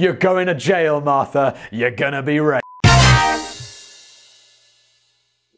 You're going to jail, Martha. You're gonna be raped.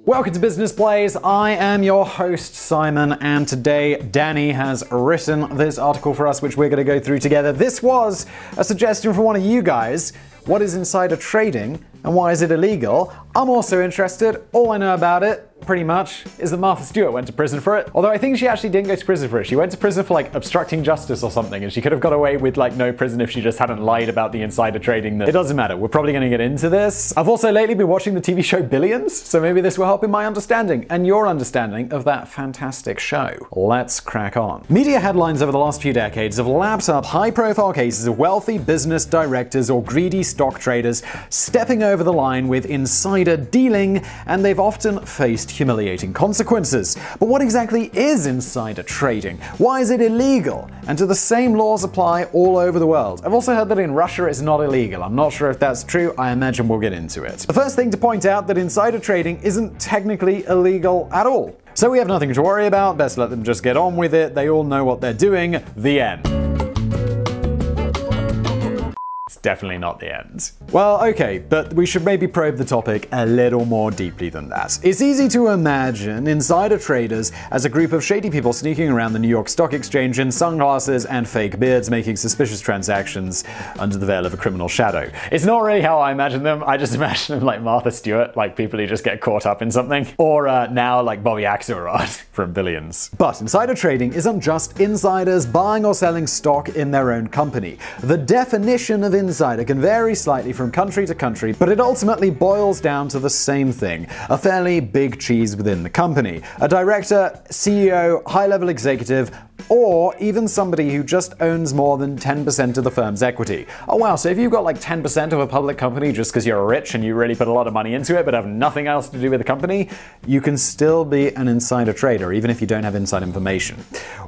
Welcome to Business Blaze. I am your host, Simon, and today Danny has written this article for us, which we're going to go through together. This was a suggestion from one of you guys. What is insider trading and why is it illegal? I'm also interested. All I know about it pretty much, is that Martha Stewart went to prison for it. Although I think she actually didn't go to prison for it. She went to prison for like obstructing justice or something, and she could have got away with like no prison if she just hadn't lied about the insider trading. That it doesn't matter. We're probably going to get into this. I've also lately been watching the TV show Billions, so maybe this will help in my understanding and your understanding of that fantastic show. Let's crack on. Media headlines over the last few decades have lapped up high-profile cases of wealthy business directors or greedy stock traders stepping over the line with insider dealing, and they've often faced humiliating consequences. But what exactly is insider trading? Why is it illegal? And do the same laws apply all over the world? I've also heard that in Russia it's not illegal. I'm not sure if that's true. I imagine we'll get into it. The first thing to point out that insider trading isn't technically illegal at all. So we have nothing to worry about, best let them just get on with it, they all know what they're doing, the end definitely not the end. Well, okay, but we should maybe probe the topic a little more deeply than that. It's easy to imagine insider traders as a group of shady people sneaking around the New York Stock Exchange in sunglasses and fake beards making suspicious transactions under the veil of a criminal shadow. It's not really how I imagine them. I just imagine them like Martha Stewart, like people who just get caught up in something. Or uh, now like Bobby Axelrod from Billions. But insider trading isn't just insiders buying or selling stock in their own company. The definition of insider insider can vary slightly from country to country, but it ultimately boils down to the same thing a fairly big cheese within the company. A director, CEO, high level executive, or even somebody who just owns more than 10% of the firm's equity. Oh wow, so if you've got like 10% of a public company just because you're rich and you really put a lot of money into it but have nothing else to do with the company, you can still be an insider trader even if you don't have inside information.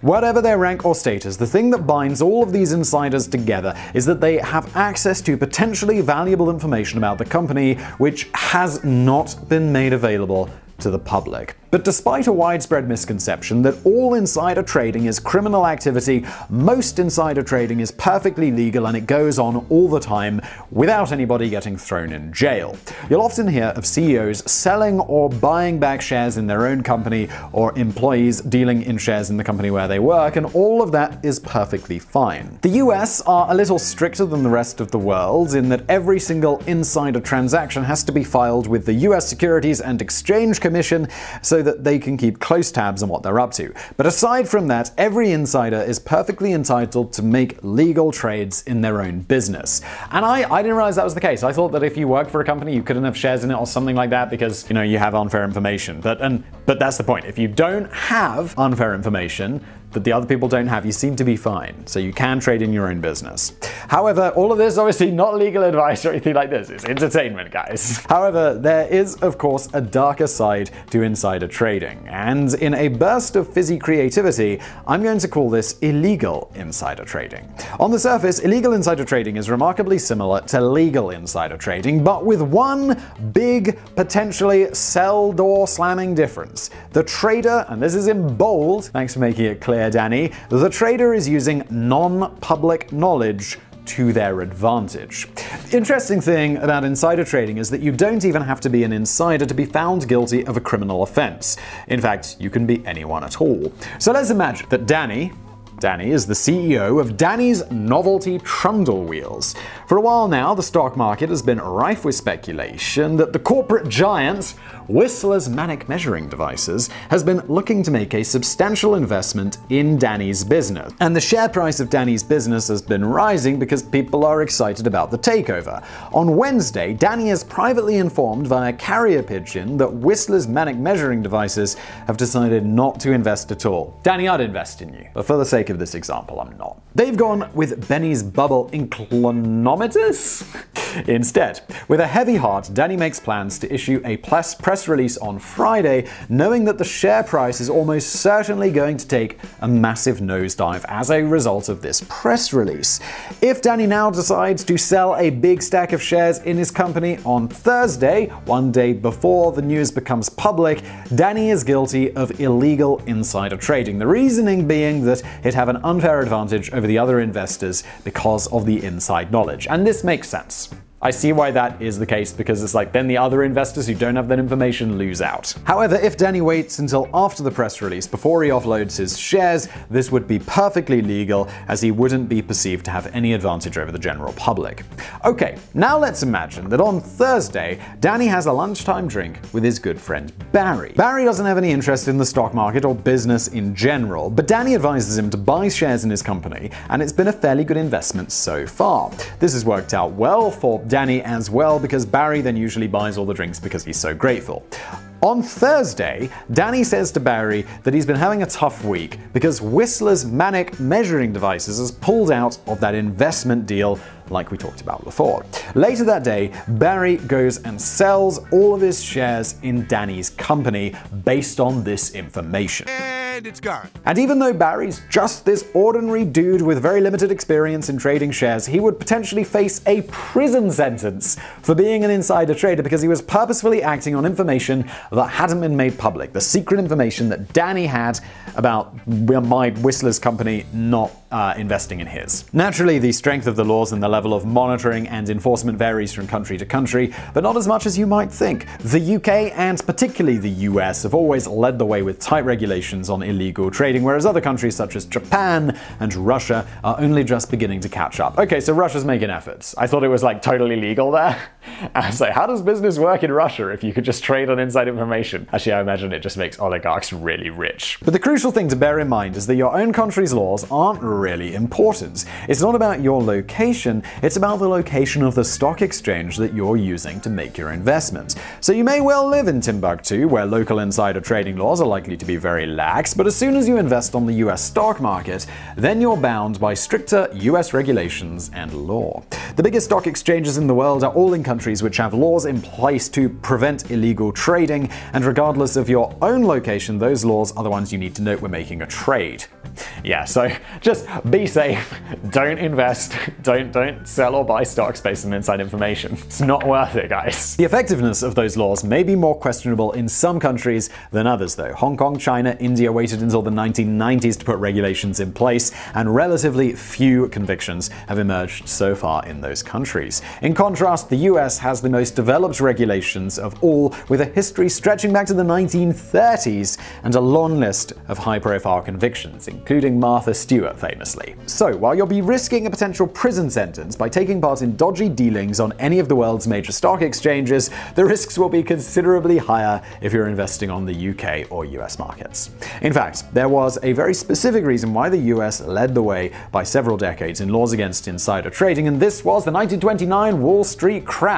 Whatever their rank or status, the thing that binds all of these insiders together is that they have access to potentially valuable information about the company which has not been made available to the public. But despite a widespread misconception that all insider trading is criminal activity, most insider trading is perfectly legal and it goes on all the time without anybody getting thrown in jail. You'll often hear of CEOs selling or buying back shares in their own company or employees dealing in shares in the company where they work, and all of that is perfectly fine. The US are a little stricter than the rest of the world in that every single insider transaction has to be filed with the US Securities and Exchange Commission so so that they can keep close tabs on what they're up to. But aside from that, every insider is perfectly entitled to make legal trades in their own business. And I, I didn't realize that was the case. I thought that if you work for a company, you couldn't have shares in it or something like that because, you know, you have unfair information. But and but that's the point. If you don't have unfair information, that the other people don't have, you seem to be fine. So you can trade in your own business. However, all of this is obviously not legal advice or anything like this. It's entertainment, guys. However, there is, of course, a darker side to insider trading. And in a burst of fizzy creativity, I'm going to call this illegal insider trading. On the surface, illegal insider trading is remarkably similar to legal insider trading, but with one big, potentially cell door slamming difference. The trader, and this is in bold, thanks for making it clear clear, Danny, the trader is using non-public knowledge to their advantage. Interesting thing about insider trading is that you don't even have to be an insider to be found guilty of a criminal offense. In fact, you can be anyone at all. So let's imagine that Danny, Danny is the CEO of Danny's novelty trundle wheels. For a while now, the stock market has been rife with speculation that the corporate giant Whistler's Manic Measuring Devices has been looking to make a substantial investment in Danny's business. And the share price of Danny's business has been rising because people are excited about the takeover. On Wednesday, Danny is privately informed via carrier pigeon that Whistler's Manic Measuring Devices have decided not to invest at all. Danny, I'd invest in you, but for the sake of this example, I'm not. They've gone with Benny's Bubble Inclinometers? instead. With a heavy heart, Danny makes plans to issue a press release on Friday, knowing that the share price is almost certainly going to take a massive nosedive as a result of this press release. If Danny now decides to sell a big stack of shares in his company on Thursday, one day before the news becomes public, Danny is guilty of illegal insider trading. The reasoning being that he'd have an unfair advantage over the other investors because of the inside knowledge. And this makes sense. I see why that is the case because it's like then the other investors who don't have that information lose out. However, if Danny waits until after the press release before he offloads his shares, this would be perfectly legal as he wouldn't be perceived to have any advantage over the general public. Okay, now let's imagine that on Thursday, Danny has a lunchtime drink with his good friend Barry. Barry doesn't have any interest in the stock market or business in general, but Danny advises him to buy shares in his company, and it's been a fairly good investment so far. This has worked out well for Danny as well because Barry then usually buys all the drinks because he's so grateful. On Thursday, Danny says to Barry that he's been having a tough week because Whistler's Manic measuring devices has pulled out of that investment deal like we talked about before. Later that day, Barry goes and sells all of his shares in Danny's company based on this information and it's gone. And even though Barry's just this ordinary dude with very limited experience in trading shares, he would potentially face a prison sentence for being an insider trader because he was purposefully acting on information that hadn't been made public. The secret information that Danny had about my Whistler's company not uh, investing in his. Naturally, the strength of the laws and the level of monitoring and enforcement varies from country to country, but not as much as you might think. The UK and particularly the US have always led the way with tight regulations on illegal trading, whereas other countries such as Japan and Russia are only just beginning to catch up. Okay, so Russia's making efforts. I thought it was like totally legal there. I was like, how does business work in Russia if you could just trade on inside information? Actually, I imagine it just makes oligarchs really rich. But the crucial thing to bear in mind is that your own country's laws aren't really important. It's not about your location, it's about the location of the stock exchange that you're using to make your investment. So you may well live in Timbuktu, where local insider trading laws are likely to be very lax, but as soon as you invest on the US stock market, then you're bound by stricter US regulations and law. The biggest stock exchanges in the world are all in countries which have laws in place to prevent illegal trading, and regardless of your own location, those laws are the ones you need to note when making a trade. Yeah, so just be safe, don't invest, don't don't sell or buy stocks based on inside information. It's not worth it, guys. The effectiveness of those laws may be more questionable in some countries than others though. Hong Kong, China, India waited until the 1990s to put regulations in place, and relatively few convictions have emerged so far in those countries. In contrast, the US has the most developed regulations of all, with a history stretching back to the 1930s and a long list of high profile convictions, including Martha Stewart famously. So, while you'll be risking a potential prison sentence by taking part in dodgy dealings on any of the world's major stock exchanges, the risks will be considerably higher if you're investing on the UK or US markets. In fact, there was a very specific reason why the US led the way by several decades in laws against insider trading, and this was the 1929 Wall Street crash.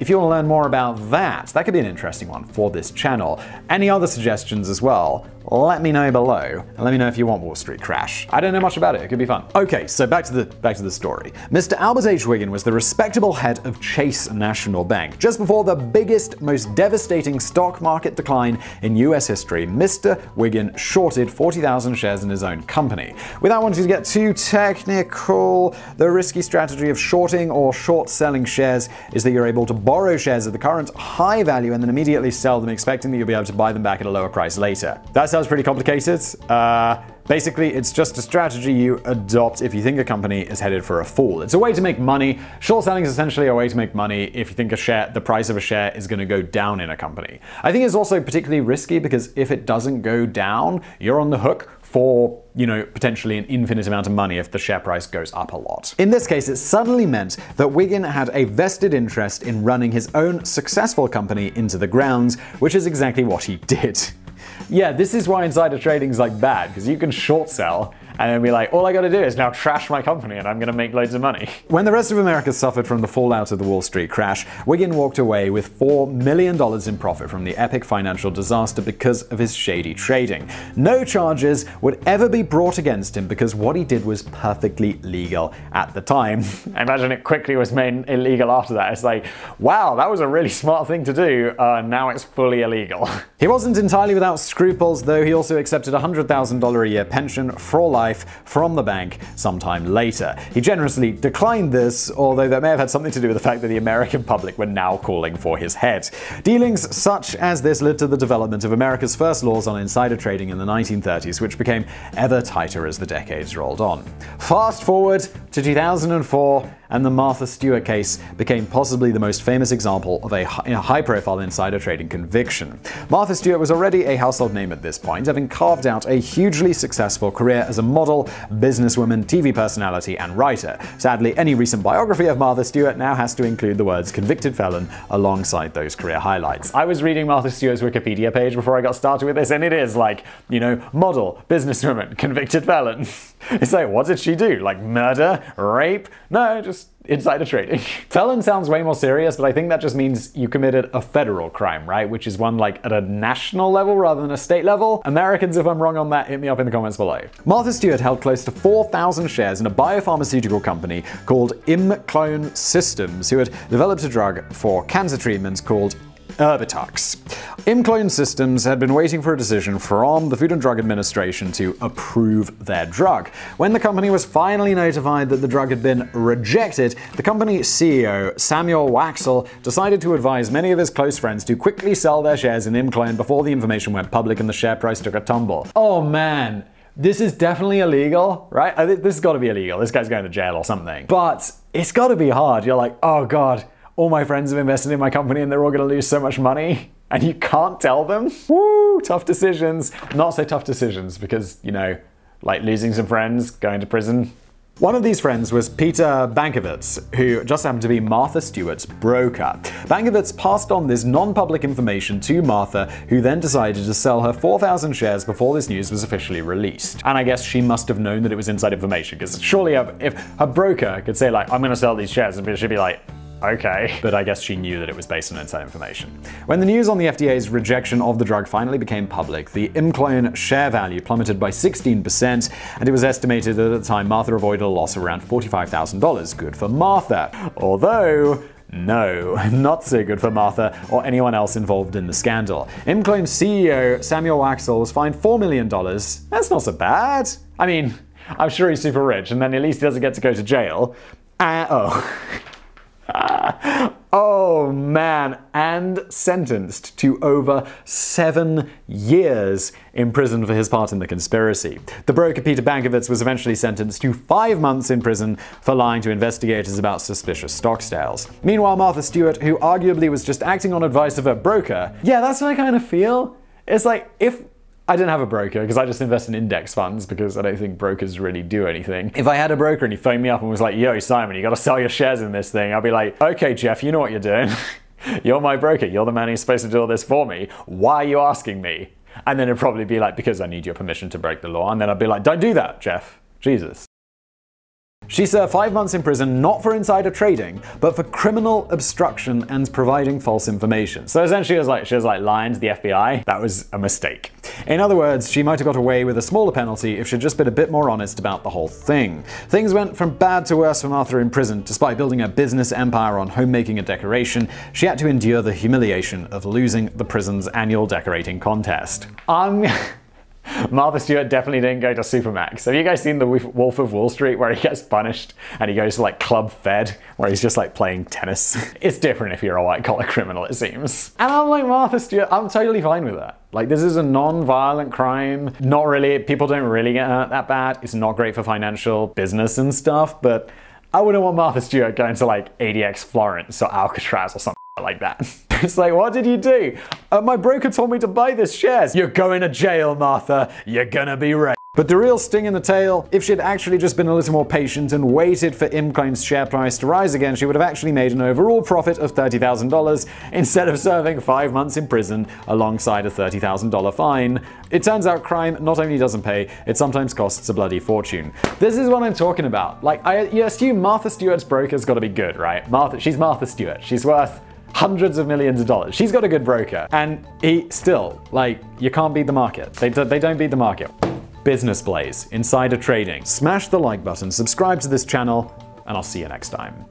If you want to learn more about that, that could be an interesting one for this channel. Any other suggestions as well, let me know below, and let me know if you want Wall Street Crash. I don't know much about it, it could be fun. Okay, so back to the back to the story. Mr. Albert H. Wiggin was the respectable head of Chase National Bank. Just before the biggest, most devastating stock market decline in US history, Mr. Wiggin shorted 40,000 shares in his own company. Without wanting to get too technical, the risky strategy of shorting or short selling shares is that you're able to borrow shares at the current high value and then immediately sell them expecting that you'll be able to buy them back at a lower price later. That's sounds pretty complicated. Uh, Basically, it's just a strategy you adopt if you think a company is headed for a fall. It's a way to make money. Short selling is essentially a way to make money if you think a share, the price of a share is going to go down in a company. I think it's also particularly risky because if it doesn't go down, you're on the hook for, you know, potentially an infinite amount of money if the share price goes up a lot. In this case, it suddenly meant that Wiggin had a vested interest in running his own successful company into the ground, which is exactly what he did. Yeah, this is why insider trading is like bad, because you can short sell and then be like, all I gotta do is now trash my company and I'm gonna make loads of money. When the rest of America suffered from the fallout of the Wall Street crash, Wiggin walked away with $4 million in profit from the epic financial disaster because of his shady trading. No charges would ever be brought against him because what he did was perfectly legal at the time. I imagine it quickly was made illegal after that. It's like, wow, that was a really smart thing to do. Uh, now it's fully illegal. he wasn't entirely without scruples, though he also accepted a $100,000 a year pension for life from the bank sometime later. He generously declined this, although that may have had something to do with the fact that the American public were now calling for his head. Dealings such as this led to the development of America's first laws on insider trading in the 1930s, which became ever tighter as the decades rolled on. Fast forward to 2004, and the Martha Stewart case became possibly the most famous example of a high profile insider trading conviction. Martha Stewart was already a household name at this point, having carved out a hugely successful career as a model, businesswoman, TV personality, and writer. Sadly, any recent biography of Martha Stewart now has to include the words convicted felon alongside those career highlights. I was reading Martha Stewart's Wikipedia page before I got started with this, and it is like, you know, model, businesswoman, convicted felon. It's like, what did she do? Like murder? Rape? No, just insider trading. Felon sounds way more serious, but I think that just means you committed a federal crime, right? Which is one like at a national level rather than a state level. Americans, if I'm wrong on that, hit me up in the comments below. Martha Stewart held close to 4,000 shares in a biopharmaceutical company called ImClone Systems, who had developed a drug for cancer treatments called ImClone Systems had been waiting for a decision from the Food and Drug Administration to approve their drug. When the company was finally notified that the drug had been rejected, the company's CEO, Samuel Waksal, decided to advise many of his close friends to quickly sell their shares in ImClone before the information went public and the share price took a tumble. Oh man, this is definitely illegal, right? This has got to be illegal. This guy's going to jail or something. But it's got to be hard. You're like, oh god, all my friends have invested in my company and they're all going to lose so much money and you can't tell them. Woo, tough decisions. Not so tough decisions because, you know, like losing some friends, going to prison. One of these friends was Peter Bacanovic, who just happened to be Martha Stewart's broker. Bacanovic passed on this non public information to Martha, who then decided to sell her 4,000 shares before this news was officially released. And I guess she must have known that it was inside information, because surely if her broker could say, like, I'm going to sell these shares, and she'd be like, Okay. But I guess she knew that it was based on inside information. When the news on the FDA's rejection of the drug finally became public, the ImClone share value plummeted by 16%, and it was estimated that at the time Martha avoided a loss of around $45,000. Good for Martha. Although, no, not so good for Martha or anyone else involved in the scandal. ImClone CEO Samuel Waksal was fined $4 million. That's not so bad. I mean, I'm sure he's super rich, and then at least he doesn't get to go to jail. Uh, oh. oh man, and sentenced to over seven years in prison for his part in the conspiracy. The broker Peter Bacanovic was eventually sentenced to five months in prison for lying to investigators about suspicious stock sales. Meanwhile, Martha Stewart, who arguably was just acting on advice of her broker, yeah, that's what I kind of feel. It's like if I didn't have a broker because I just invest in index funds because I don't think brokers really do anything. If I had a broker and he phoned me up and was like, yo, Simon, you got to sell your shares in this thing, I'd be like, okay, Jeff, you know what you're doing. you're my broker. You're the man who's supposed to do all this for me. Why are you asking me? And then it'd probably be like, because I need your permission to break the law. And then I'd be like, don't do that, Jeff. Jesus. She served five months in prison not for insider trading, but for criminal obstruction and providing false information. So essentially, she was like she was like lying to the FBI. That was a mistake. In other words, she might have got away with a smaller penalty if she'd just been a bit more honest about the whole thing. Things went from bad to worse for Martha in prison. Despite building a business empire on homemaking and decoration, she had to endure the humiliation of losing the prison's annual decorating contest. Um. Martha Stewart definitely didn't go to Supermax. Have you guys seen the Wolf of Wall Street where he gets punished and he goes to like Club Fed where he's just like playing tennis? it's different if you're a white collar criminal, it seems. And I'm like Martha Stewart, I'm totally fine with that. Like this is a non-violent crime. Not really, people don't really get hurt that bad. It's not great for financial business and stuff, but I wouldn't want Martha Stewart going to like ADX Florence or Alcatraz or something like that. it's like, what did you do? Uh, my broker told me to buy this shares. You're going to jail, Martha. You're gonna be raped. But the real sting in the tail, if she'd actually just been a little more patient and waited for ImClone's share price to rise again, she would have actually made an overall profit of $30,000 instead of serving five months in prison alongside a $30,000 fine. It turns out crime not only doesn't pay, it sometimes costs a bloody fortune. This is what I'm talking about. Like, I you assume Martha Stewart's broker's gotta be good, right? Martha, she's Martha Stewart. She's worth hundreds of millions of dollars. She's got a good broker. And he still, like, you can't beat the market. They, they don't beat the market. Business Blaze, insider trading. Smash the like button, subscribe to this channel, and I'll see you next time.